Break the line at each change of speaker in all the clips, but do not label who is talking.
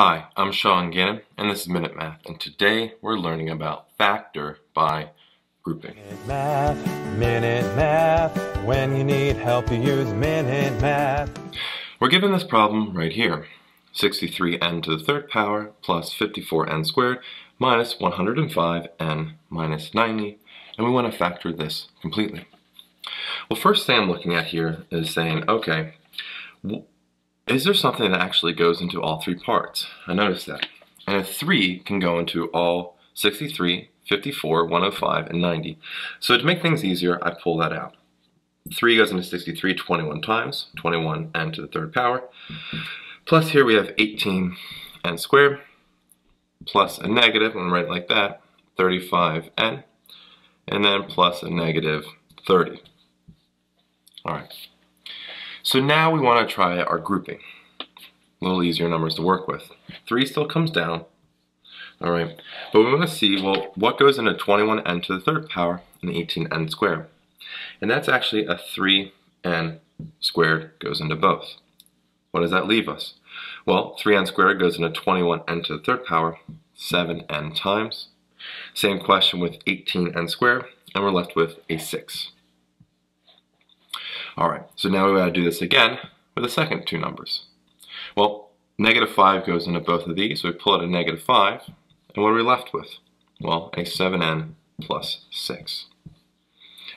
Hi, I'm Sean Gannon, and this is Minute Math, and today we're learning about factor by grouping.
Minute Math, Minute Math, when you need help you use Minute Math.
We're given this problem right here. 63n to the third power plus 54n squared minus 105n minus 90, and we want to factor this completely. Well, first thing I'm looking at here is saying, okay, is there something that actually goes into all three parts? I noticed that. And a 3 can go into all 63, 54, 105, and 90. So to make things easier, I pull that out. 3 goes into 63 21 times, 21 n to the third power. Plus here we have 18 n squared, plus a negative, I'm going to write it like that, 35n, and then plus a negative 30. All right. So now we want to try our grouping. A little easier numbers to work with. 3 still comes down. All right, but we want to see, well, what goes into 21n to the third power and 18n squared? And that's actually a 3n squared goes into both. What does that leave us? Well, 3n squared goes into 21n to the third power, 7n times. Same question with 18n squared, and we're left with a 6. All right, so now we gotta do this again with the second two numbers. Well, negative 5 goes into both of these, so we pull out a negative 5, and what are we left with? Well, a 7n plus 6.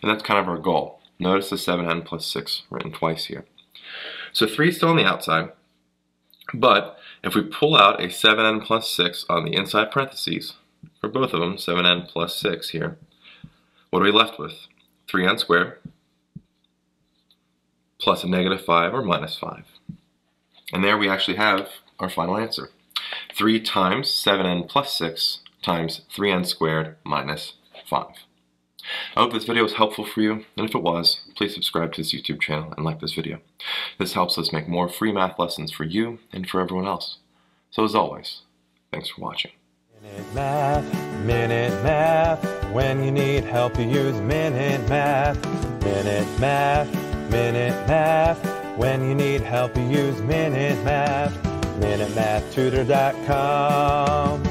And that's kind of our goal. Notice the 7n plus 6 written twice here. So 3 is still on the outside, but if we pull out a 7n plus 6 on the inside parentheses, for both of them, 7n plus 6 here, what are we left with? 3n squared plus a negative 5 or minus 5. And there we actually have our final answer. 3 times 7n plus 6 times 3n squared minus 5. I hope this video was helpful for you, and if it was, please subscribe to this YouTube channel and like this video. This helps us make more free math lessons for you and for everyone else. So as always, thanks for watching.
Minute Math, Minute Math, when you need help you use Minute Math. Minute Math. Minute Math. When you need help, you use Minute Math. MinuteMathTutor.com.